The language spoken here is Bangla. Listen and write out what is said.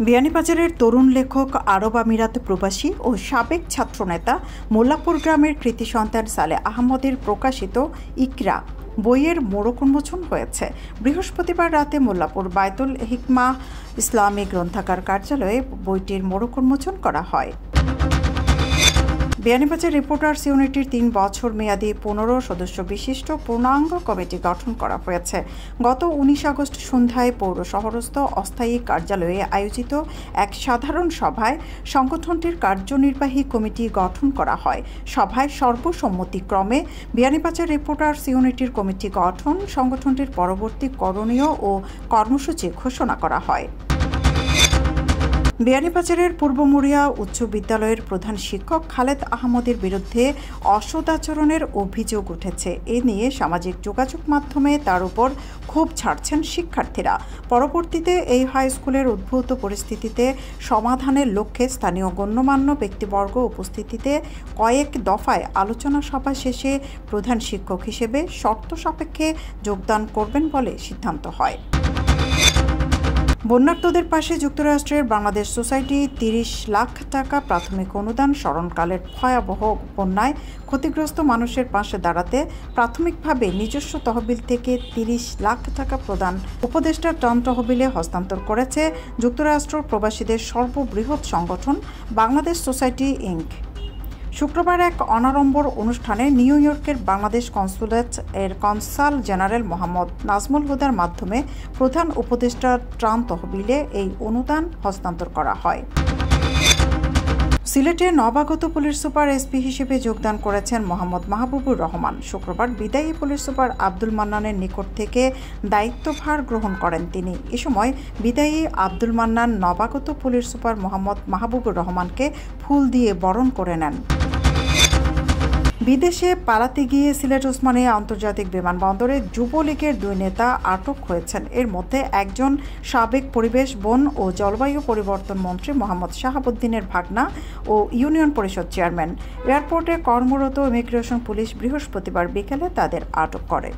বিয়ানীবাজারের তরুণ লেখক আরব আমিরাত প্রবাসী ও সাবেক ছাত্রনেতা মোল্লাপুর গ্রামের কৃতি সন্তান সালে আহমদের প্রকাশিত ইকরা বইয়ের মোড়ক উন্মোচন হয়েছে। বৃহস্পতিবার রাতে মোল্লাপুর বায়তুল হিকমা ইসলামী গ্রন্থাগার কার্যালয়ে বইটির মোড়ক উন্মোচন করা হয়। বিয়ানীবাজার রিপোর্টার্স ইউনিটির তিন বছর মেয়াদী পনেরো সদস্য বিশিষ্ট পূর্ণাঙ্গ কমিটি গঠন করা হয়েছে। গত উনিশ আগস্ট সন্ধ্যায় পৌর শহরস্থ অস্থায়ী কার্যালয়ে আয়োজিত এক সাধারণ সভায় সংগঠনটির কার্যনির্বাহী কমিটি গঠন করা হয়। সভায় সর্বসম্মতিক্রমে বিয়ানীবাজার রিপোর্টার্স ইউনিটির কমিটি গঠন, সংগঠনটির পরবর্তী করণীয় ও কর্মসূচি ঘোষণা করা হয়। বিয়ানীবাজারের পূর্ব মুড়িয়া উচ্চ বিদ্যালয়ের প্রধান শিক্ষক খালেদ আহমদের বিরুদ্ধে অসদাচরণের অভিযোগ উঠেছে। এ নিয়ে সামাজিক যোগাযোগ মাধ্যমে তার উপর ক্ষোভ ছাড়ছেন শিক্ষার্থীরা। পরবর্তীতে এই হাই স্কুলের উদ্ভূত পরিস্থিতিতে সমাধানের লক্ষ্যে স্থানীয় গণ্যমান্য ব্যক্তিবর্গ উপস্থিতিতে কয়েক দফায় আলোচনা সভা শেষে প্রধান শিক্ষক হিসেবে শর্ত সাপেক্ষে যোগদান করবেন বলে সিদ্ধান্ত হয়। বন্যার্তদের পাশে যুক্তরাষ্ট্রের বাংলাদেশ সোসাইটি তিরিশ লাখ টাকা প্রাথমিক অনুদান স্মরণকালের ভয়াবহ বন্যায় ক্ষতিগ্রস্ত মানুষের পাশে দাঁড়াতে প্রাথমিকভাবে নিজস্ব তহবিল থেকে তিরিশ লাখ টাকা প্রদান উপদেষ্টা ট্রাম তহবিলে হস্তান্তর করেছে যুক্তরাষ্ট্র প্রবাসীদের সর্ববৃহৎ সংগঠন বাংলাদেশ সোসাইটি ইঙ্ক শুক্রবার এক অনাড়ম্বর অনুষ্ঠানে নিউ ইয়র্কের বাংলাদেশ কনসুলেট এর কনসাল জেনারেল মোহাম্মদ নাজমুল হুদার মাধ্যমে প্রধান উপদেষ্টা ত্রাণ তহবিলে এই অনুদান হস্তান্তর করা হয়। সিলেটে নবাগত পুলিশ সুপার এসপি হিসেবে যোগদান করেছেন মোহাম্মদ মাহবুবুর রহমান। শুক্রবার বিদায়ী পুলিশ সুপার আব্দুল মান্নানের নিকট থেকে দায়িত্বভার গ্রহণ করেন তিনি। এ সময় বিদায়ী আব্দুল মান্নান নবাগত পুলিশ সুপার মোহাম্মদ মাহবুবুর রহমানকে ফুল দিয়ে বরণ করে নেন। বিদেশে পালাতে গিয়ে সিলেট ওসমানে আন্তর্জাতিক বিমানবন্দরে যুবলীগের দুই নেতা আটক হয়েছেন। এর মধ্যে একজন সাবেক পরিবেশ, বন ও জলবায়ু পরিবর্তন মন্ত্রী মোহাম্মদ শাহাবুদ্দিনের ভাগনা ও ইউনিয়ন পরিষদ চেয়ারম্যান। এয়ারপোর্টে কর্মরত ইমিগ্রেশন পুলিশ বৃহস্পতিবার বিকেলে তাদের আটক করে।